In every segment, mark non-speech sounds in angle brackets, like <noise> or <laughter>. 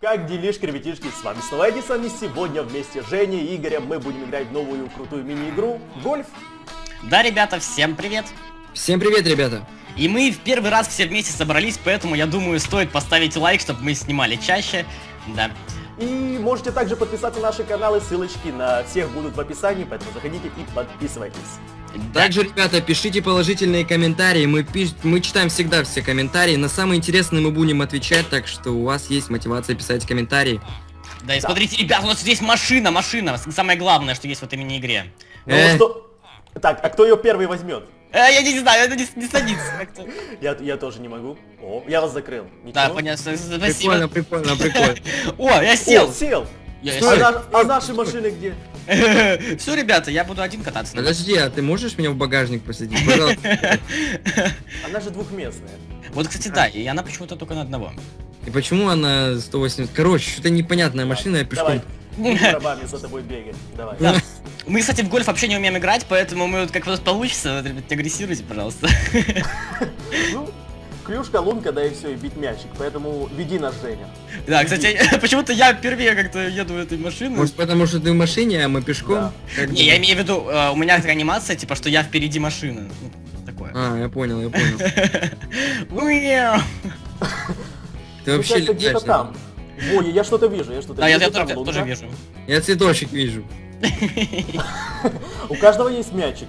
Как делишки, ребятишки, с вами снова Эдисон, и сегодня вместе с Женей и Игорем мы будем играть в новую крутую мини-игру «Гольф». Да, ребята, всем привет! Всем привет, ребята! И мы в первый раз все вместе собрались, поэтому я думаю, стоит поставить лайк, чтобы мы снимали чаще. Да. И можете также подписаться на наши каналы, ссылочки на всех будут в описании, поэтому заходите и подписывайтесь. Также, ребята, пишите положительные комментарии, мы, пиш... мы читаем всегда все комментарии, на самые интересные мы будем отвечать, так что у вас есть мотивация писать комментарии. Да, и смотрите, ребят, у нас здесь машина, машина, самое главное, что есть в этой мини-игре. Ну Э. что... Так, а кто ее первый возьмет? Э, я не знаю, это не, не садится. <laughs> Я, я тоже не могу. О, я вас закрыл. Ничего? Да, понятно, спасибо. Прикольно, прикольно, прикольно. <laughs> О, я О, сел. сел! Я А, а наши машины где? <laughs> Все, ребята, я буду один кататься. Подожди, а ты можешь меня в багажник посадить, пожалуйста? <laughs> Она же двухместная. Вот, кстати, да, и она почему-то только на одного. И почему она 180? Короче, что-то непонятная машина, я Давай. <laughs> пешком. Рабами за тобой бегать. Давай. Да. Мы, кстати, в гольф вообще не умеем играть, поэтому мы вот как у нас получится, вот, ребят, не агрессируйте, пожалуйста. Ну, клюшка, лунка, да и все, и бить мячик. Поэтому веди нас, Женя. Да, кстати, <laughs> почему-то я впервые как-то еду в этой машине. Может потому что ты в машине, а мы пешком? Да. Не, я имею в виду, э, у меня такая анимация, типа, что я впереди машины. Ну, Такое. А, я понял, я понял. <laughs> Ты вообще где-то там. Ой, я что-то вижу, я что-то Да, я, вижу. я там тоже, вижу. Я цветочек вижу. <laughs> У каждого есть мячик.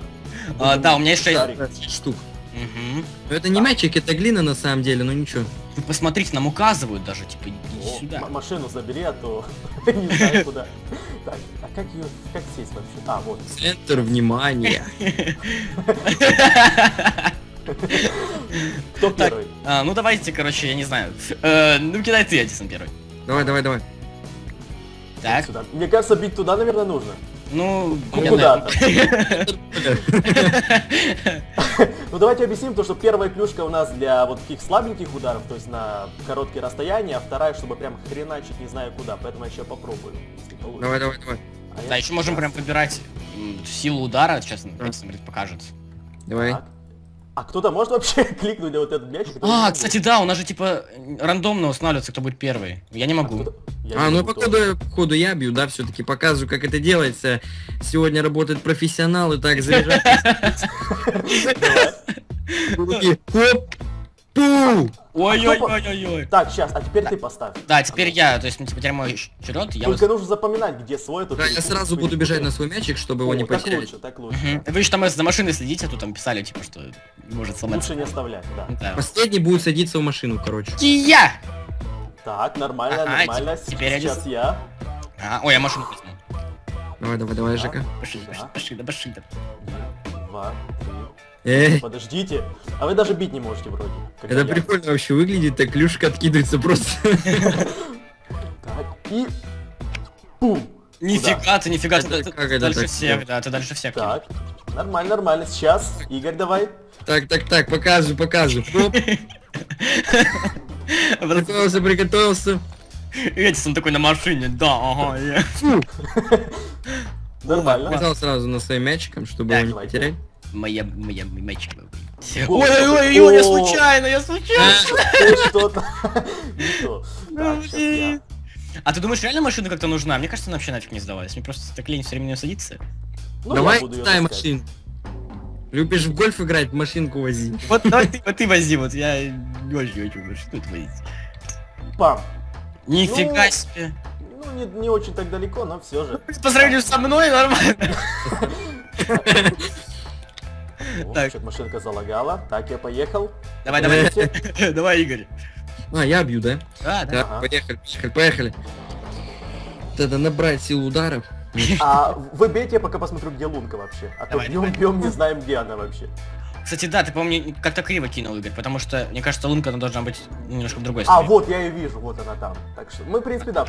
А, да, у меня есть шесть. Шарик. Пять штук. Но это не мячик, это глина на самом деле, но ничего. Вы посмотрите, нам указывают даже, типа, иди О, сюда. машину забери, а то <laughs> не знаю куда. Так, а как ее, как сесть вообще? А, вот. Центр внимания. <laughs> Кто первый? А, ну давайте, короче, я не знаю. Э, ну кидай ты, Эдисон, первый. Давай, давай, давай. Так. Мне кажется, бить туда, наверное, нужно. ну... Ну, куда-то. <laughs> Ну давайте объясним то, что первая клюшка у нас для вот таких слабеньких ударов, то есть на короткие расстояния, а вторая, чтобы прям хреначить не знаю куда, поэтому я еще попробую, если получится. Давай, давай, давай. А Да, еще можем прям сейчас. выбирать м, силу удара, сейчас Эдисон говорит, покажет. Давай. Так. А кто-то может вообще <laughs> кликнуть на вот этот мячик? который А, кстати, да, у нас же типа рандомно устанавливается, кто будет первый. Я не могу. А, я А, не ну походу, тоже. походу я бью, да, все-таки показываю, как это делается. Сегодня работает профессионал, и так заряжать. <laughs> Давай. Хоп! Пу! Ой-ой-ой-ой-ой. Так, сейчас, а теперь ты поставь. Да, теперь я, то есть ну, теперь мой черед, я Только нужно запоминать, где свой, тут Да, я сразу буду бежать на свой мячик, чтобы его не так потерять. лучше, так лучше. Вы же там за машиной следите, а тут там писали, типа, что может сломаться. Лучше не оставлять, да. Последний будет садиться в машину, короче. Я! Так, нормально, нормально. те- теперь Сейчас я. А, ой, я машину возьму. Давай, давай, давай, Так, Жека. Сюда. машина, машина. Один, Два. Эй, Подождите. А вы даже бить не можете вроде. это я. прикольно вообще выглядит, так клюшка откидывается просто. Так, и... Пум! Нифига ты, нифига ты, ты- дальше всех, да, ты дальше всех. Так, нормально, нормально. Сейчас, Игорь, давай. Так, так, так, показываю, показываю. <laughs> Приготовился, приготовился. Эдисон такой на машине, да, ага, я. <laughs> Нормально. Показал сразу на своим мячиком, чтобы его не потерять. Моя, моя, мальчик. Ой, Ой-ой-ой, я случайно, я случайно. Ты что-то... <laughs> Я. А ты думаешь, реально машина как-то нужна? Мне кажется, она вообще нафиг не сдавалась. Мне просто так лень все время садиться. Ну, Давай дай машину. Любишь в гольф играть, машинку вози. <laughs> Вот давай ты, вот ты вози, вот я не очень хочу машину возить. Пам. Нифига Ну, себе. Ну, не, не очень так далеко, но все же. По сравнению со мной нормально. <laughs> Так. чё-то машинка залагала. Так, я поехал. Давай, давай, <laughs> давай, Игорь. А, я бью, да? А, да. Ага. поехали, поехали, поехали. Надо набрать силу ударов. А вы бейте, я пока посмотрю, где лунка вообще. А то Давай, бьем, давай. бьем, не знаем, где она вообще. Кстати, да, ты, по-моему, как-то криво кинул, Игорь, потому что, мне кажется, лунка она должна быть немножко в другой А, стороне. вот, я ее вижу, вот она там. Так что, мы, в принципе, да.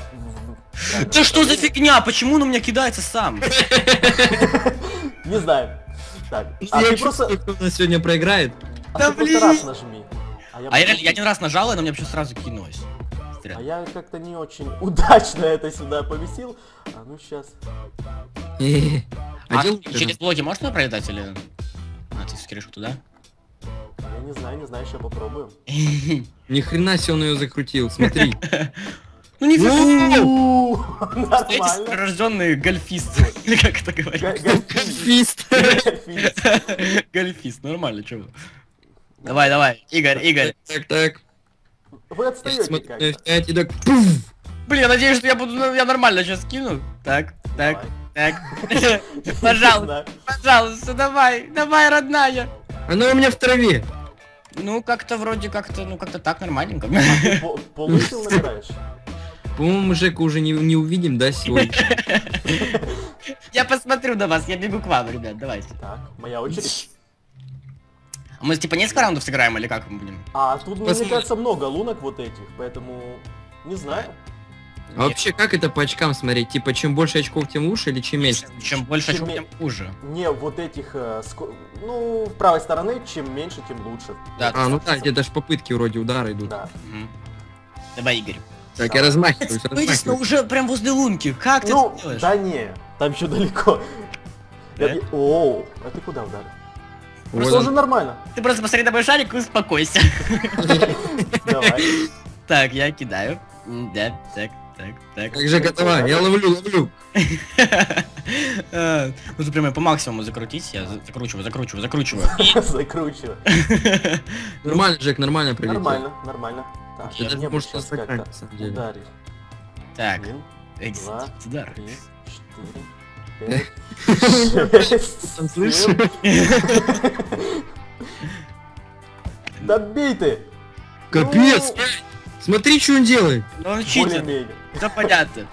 Да что за фигня? Почему он у меня кидается сам? <laughs> Не знаем. Так, а я ты чувствую, просто, кто нас сегодня проиграет. а Да ты просто блин. раз нажми. А я, А я, я один раз нажал, и она мне вообще сразу кинулась. а я как-то не очень <laughs> удачно это сюда повесил. А ну сейчас. А, А через блоки можно пролетать или... А, ты скорее туда? Я не знаю, не знаю, сейчас попробуем. <laughs> Ни хрена себе он ее закрутил, смотри. <laughs> Ну нифига! У, Эти Нормально. прирожденные гольфисты. <laughs> Или как это говорить? гольфист. Фист. <laughs> Гольфист. Нормально, чего? Давай, давай, Игорь, Игорь. Так, так. Вы отстаете как-то. F5 и так. пуф. Блин, я надеюсь, что я буду, ну, я нормально сейчас скину. Так, так, так. <laughs> Пожалуйста, пожалуйста, давай, давай, родная. Она у меня в траве. Ну, как-то вроде как-то, ну, как-то так нормальненько. Ты по- Полысел набираешь? По-моему, Жека уже не, не увидим, да, сегодня? <laughs> Я посмотрю на вас, я бегу к вам, ребят, давайте. Так, моя очередь. А мы, типа, несколько раундов сыграем или как мы будем? А тут, мне кажется, много лунок вот этих, поэтому не знаю. А вообще, как это по очкам смотреть? Типа, чем больше очков, тем лучше или чем меньше? Чем больше Чем очков, тем хуже. Не, вот этих, э, ско- ну, в правой стороны, чем меньше, тем лучше. Да. А, ну да, где даже попытки вроде удара идут. Да. Мгм. Давай, Игорь. Так, я размахиваюсь, Вылез, но размахиваюсь. уже прям возле лунки. Как ты Ну, это делаешь? да не, там еще далеко. Я Да? бе- О, а ты куда ударил? Вот Тоже он. нормально. Ты просто посмотри на мой шарик и успокойся. <laughs> <laughs> Давай. Так, я кидаю. Да, так, так, так. Так, Жека, давай, я ловлю, ловлю. <laughs> А, Нужно прямо по максимуму закрутить. Я за- закручиваю, закручиваю, закручиваю. Закручивай. Нормально, Жек, нормально прилетел. Нормально, нормально. Так, Я даже, может, сыграть, как-то ударить. Так, два, удар. три, четыре. <laughs> <laughs> Да бей ты! Капец! Смотри, что он делает. Ну он читер, все понятно.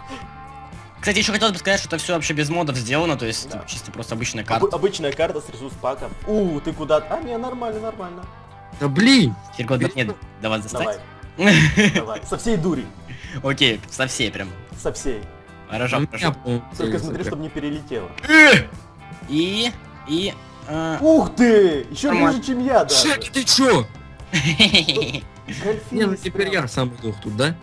Кстати, еще хотелось бы сказать, что это все вообще без модов сделано, то есть Да. чисто просто обычная Обы- карта. Обычная карта с ресурс паком. У, ты куда? А, не, нормально, нормально. Да блин! Теперь нет Давай, достать. Давай. Со всей дури. Окей, со всей прям. Со всей. Хорошо, хорошо. Только смотри, чтобы не перелетело. И... И... а, Ух ты! Еще ближе, чем я даже. Жека, ты чё? Не, ну теперь я сам иду тут, да?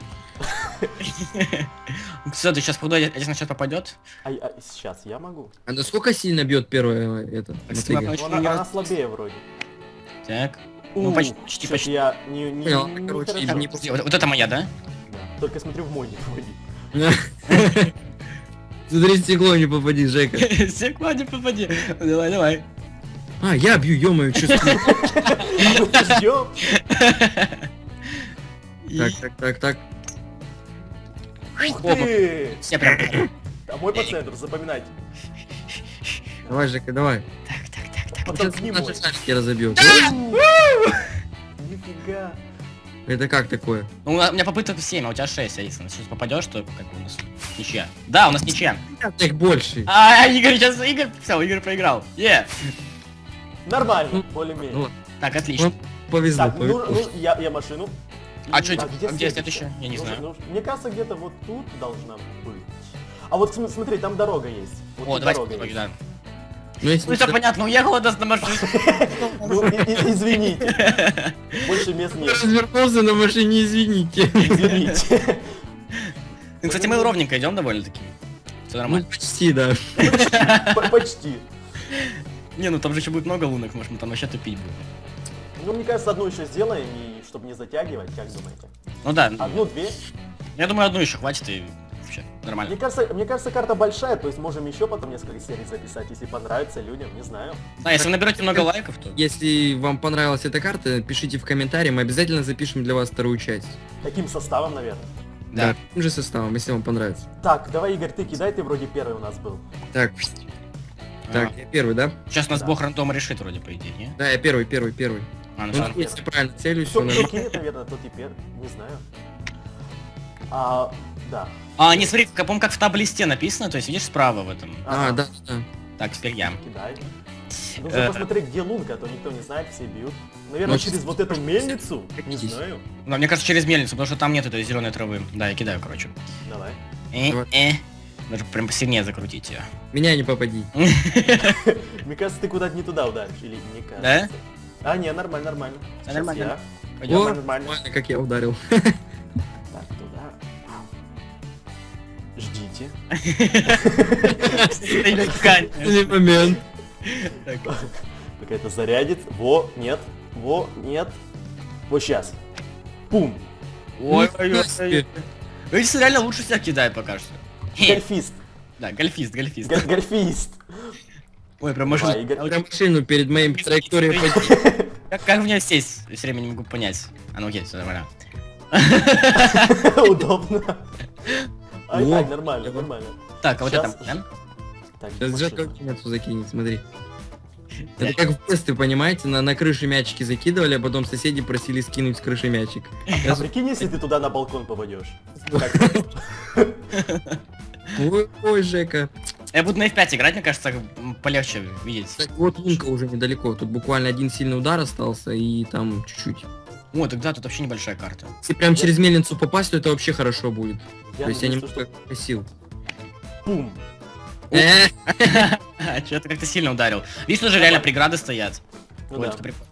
Все, ты сейчас походу, если на счет попадет. А, а сейчас я могу? А насколько сильно бьет первое это? Она, она слабее вроде. Так. Ну, почти, почти, почти. Я не, не, Понял, не короче, хорошо. не Вот, вот это моя, да? Да. Только смотри в мой не вводи. Смотри, стекло не попади, Жека. <laughs> Секунду, попади. Давай, давай. А, я бью, ё-моё, чувствую. <laughs> Так, так, так, так. Ух ты! Все прям. А мой по центру, запоминайте. Давай, Жека, давай. Так, так, так, так. Потом к нему. шарики разобьем. Нифига. Это как такое? Ну, у меня попыток 7, а у тебя 6, а если на сейчас попадешь, то как у нас ничья. Да, у нас ничья. Их больше. А, Игорь сейчас, Игорь, все, Игорь проиграл. Е. Нормально, Ну, более-менее. Ну, Так, отлично. повезло, Так, ну, повезло. ну, я, я машину. А Так, а где следующая? Я не знаю. ну, мне кажется, где-то вот тут должна быть. А вот см- смотри, там дорога есть. Вот О, тут давайте дорога есть. да. Ну, если Ну все понятно, уехала нас на машине. <laughs> Ну, извините. Больше мест нет. развернулся на машине, извините. Извините. Ну, Кстати, мы ровненько идем довольно-таки. Все Ну, нормально. почти, да. Почти. Не, ну там же еще будет много лунок, может мы там вообще тупить будем. Ну, мне кажется, одну еще сделаем, и чтобы не затягивать, как думаете? Ну да, Одну-две? я думаю, одну еще хватит и вообще Мне нормально. кажется, мне кажется, карта большая, то есть можем еще потом несколько серий записать, если понравится людям, не знаю. Да, если вы наберете много лайков, то... Если вам понравилась эта карта, пишите в комментарии, мы обязательно запишем для вас вторую часть. Таким составом, наверное. Да. таким же составом, если вам понравится. Так, давай, Игорь, ты кидай, ты вроде первый у нас был. Так, так, А, я первый, да? Сейчас нас Да. бог рандома решит вроде, по идее, не? Да, я первый, первый, первый. А, ну Ну, если правильно целюсь, Кто, все кто нормально. кинет, наверное, тот и первый, не знаю. А, да. А, не смотри, как, по-моему, как в таблисте написано, то есть видишь справа в этом. А, да, да. Так, теперь я. Кидай. Нужно Э. посмотреть, где лунка, а то никто не знает, все бьют. Наверное, Ну, через вот эту <laughs> мельницу? Не знаю. Но мне кажется, через мельницу, потому что там нет этой зеленой травы. Да, я кидаю, короче. Давай. Э, Давай. э. Даже прям посильнее закрутить ее. <laughs> Меня не попади. <laughs> Мне кажется, ты куда-то не туда ударишь, или не кажется. А, не, нормально, нормально. Да, нормально. нормально, как я ударил. Или момент. Пока это зарядит. Во, нет. Во, нет. Вот сейчас. Пум. Ой, ой, ой. Эдисон реально лучше всех кидает пока что. Гольфист. Да, гольфист, гольфист. Го- Гольфист. Ой, Давай, машина. Игорь. Прям машину перед моим траекторией. Как, как мне сесть? Все время не могу понять. А ну окей, все нормально. <laughs> Удобно. Ай, О, ай, нормально, нормально. Так, а вот это... Так, Сейчас машина. Джек конец закинет, смотри. Это как в детстве, понимаете, на, на крыше мячики закидывали, а потом соседи просили скинуть с крыши мячик. <laughs> А прикинь, если ты туда на балкон попадешь. Ой, <laughs> ой, Жека. Я буду на F5 играть, мне кажется, полегче видеть. Так вот лунка уже недалеко, тут буквально один сильный удар остался и там чуть-чуть. О, тогда тут вообще небольшая карта. Если прям через мельницу попасть, то это вообще хорошо будет. Я То есть я немного косил. Бум. Э, <laughs> Че ты как-то сильно ударил. Видишь, уже реально преграды стоят. Ну Ой, да. это прикольно.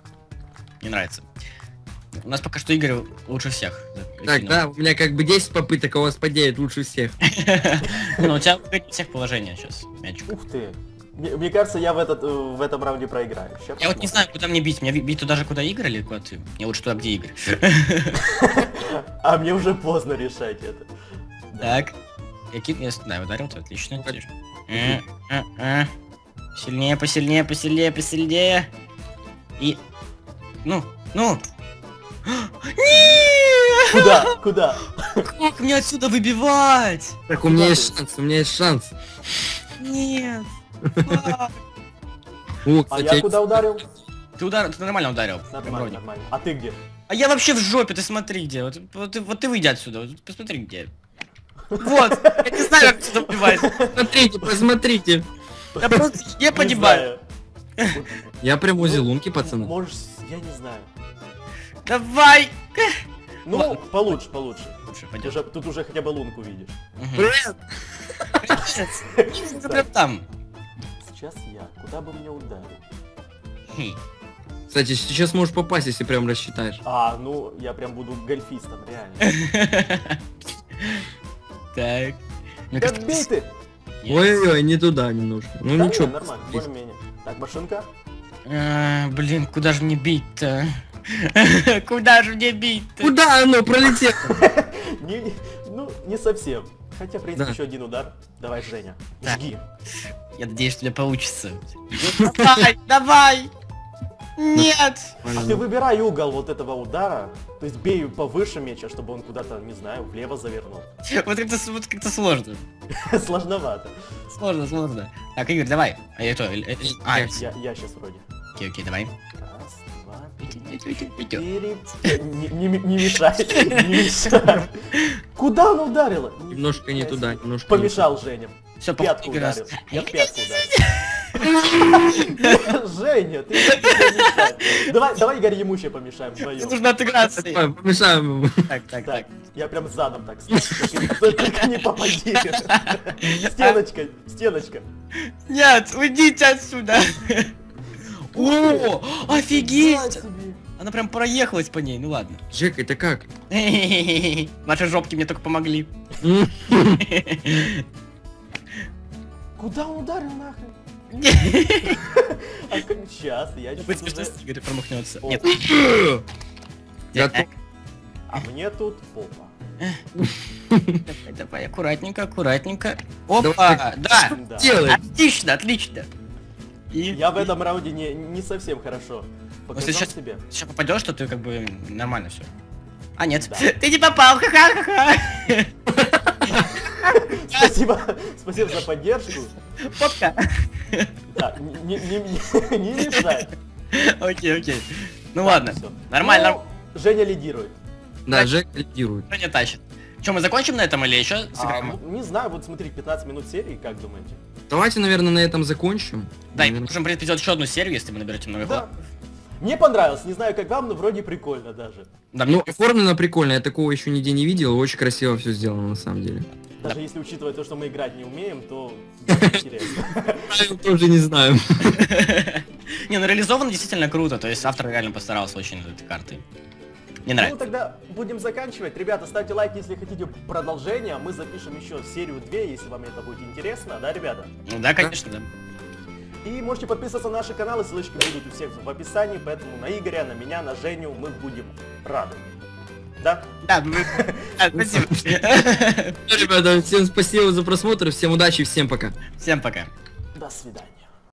Не нравится. У нас пока что Игорь лучше всех. Так, да, у меня как бы 10 попыток, а у вас по 9 лучше всех. <laughs> Ну, у тебя у всех положение сейчас, мячик. Ух ты. Мне, мне кажется, я в, этот, э, в этом раунде проиграю. Ща Я вот не знаю, куда мне бить. Мне бить туда же, куда Игорь или куда ты? Мне лучше туда, где Игорь. <laughs> А мне уже поздно решать это. Так. Я кид... Я... Да, я ударил, то отлично. Э, э. Сильнее, посильнее, посильнее, посильнее. И... Ну, ну. <gasps> Куда? Куда? <laughs> Как мне отсюда выбивать? Так, у меня есть ты? шанс, у меня есть шанс. Нет. А. <laughs> О, А я куда ударил? Ты удар, ты нормально ударил. Нормально, вроде. нормально. А ты где? А я вообще в жопе, ты смотри где. Вот, вот, ты- вот ты выйди отсюда, вот посмотри где. Вот, я не знаю, как отсюда убивать. Посмотрите, посмотрите. Я просто не понимаю. Я прям возле Ну, лунки, пацаны. Можешь, я не знаю. Давай! Ну, получше, получше. Ты уже- тут уже хотя бы лунку видишь. Ты прям там. Сейчас я. Куда бы мне ударить? Хм. Кстати, сейчас можешь попасть, если прям рассчитаешь. А, ну, я прям буду гольфистом, реально. <laughs> Так. Да кажется, бей ты! Ой-ой, не туда немножко. Ну ничего. нормально, более-менее. Так, машинка. А, Блин, куда же мне бить-то? <laughs> Куда же мне бить-то? Куда оно пролетело? <laughs> Ну, не совсем. Хотя, в принципе, Да. еще один удар. Давай, Женя, Так. жги. Я надеюсь, что у меня получится. Давай, давай! Нет! А ты выбирай угол вот этого удара. То есть бей повыше мяча, чтобы он куда-то, не знаю, влево завернул. Вот как-то вот как-то сложно. <laughs> Сложновато. Сложно, сложно. Так, Игорь, давай. А я э, А, Я- Я, я сейчас вроде. окей, окей, давай. Не, не- не мешай, не мешай. Куда он ударила? Немножко не туда, немножко не Помешал Женя. Все, Пятку ударил. Я в пятку ударил. <laughs> Женя, ты. Давай, давай, Игорь, ему еще помешаем вдвоем. нужно отыграться. Помешаем ему. Так, так, так. Я прям задом так. Только только не попади. Стеночка, стеночка. Нет, уйдите отсюда. О, офигеть! Она прям проехалась по ней, ну ладно. Жека, это как? <laughs> Наши жопки мне только помогли. <laughs> Куда он ударил нахрен? <laughs> А сейчас? Я чуть смешно, если Игорь промахнется. Нет. А мне тут попа. Давай, давай, аккуратненько, аккуратненько. Опа. Да. Делай. Отлично, отлично. И Я в этом раунде не, не совсем хорошо показал сейчас- себе. сейчас попадешь, то ты как бы нормально все. А нет, Да. <laughs> ты не попал, ха-ха-ха. <laughs> Спасибо, спасибо за поддержку. Попка. Да, не, не, не, не мешай. Окей, окей. Ну ладно, Всё. нормально, Ну, Женя лидирует. Да, Жек лидирует. Женя тащит. Че, мы закончим на этом или еще А, сыграем? ну, не знаю, вот смотри, 15 минут серии, как думаете? Давайте, наверное, на этом закончим. Да, и Наверное, можем, в принципе, сделать еще одну серию, если вы наберете много Да. Мне понравилось, не знаю как вам, но вроде прикольно даже. Да, мне Ну, оформлено прикольно, я такого еще нигде не видел, очень красиво все сделано на самом деле. Даже если учитывать то, что мы играть не умеем, то <laughs> интересно. Тоже не знаю. <laughs> Не, ну реализовано действительно круто, то есть автор реально постарался очень над этой картой. Мне Ну нравится. тогда будем заканчивать. Ребята, ставьте лайк, если хотите продолжение. Мы запишем еще серию 2, если вам это будет интересно, да, ребята? Ну да, конечно, да. И можете подписываться на наши каналы, ссылочки будут у всех в описании, поэтому на Игоря, на меня, на Женю мы будем рады. Да? Да, мы- <laughs> спасибо. Ну, Ребята, всем спасибо за просмотр, всем удачи, всем пока. Всем пока. До свидания.